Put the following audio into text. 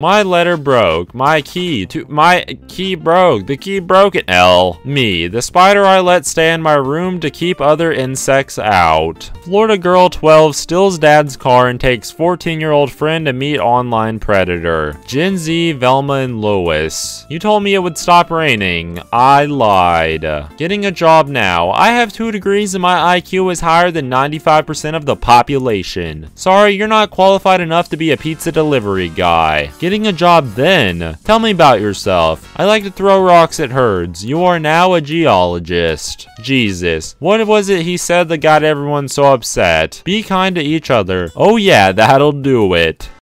My letter broke. My key to my key broke. The key broke it. L. Me, the spider I let stay in my room to keep other insects out. Florida girl 12 steals dad's car and takes 14 year old friend to meet online predator. Gen Z, Velma, and Lois. You told me it would stop raining. I lied. Getting a job now. I have two degrees and my IQ is higher than 95% of the population. Sorry, you're not qualified enough to be a pizza delivery guy. Getting a job then. Tell me about yourself. I like to throw rocks at herds. You are now a geologist. Jesus. What was it he said that got everyone so upset? Be kind to each other. Oh yeah, that'll do it.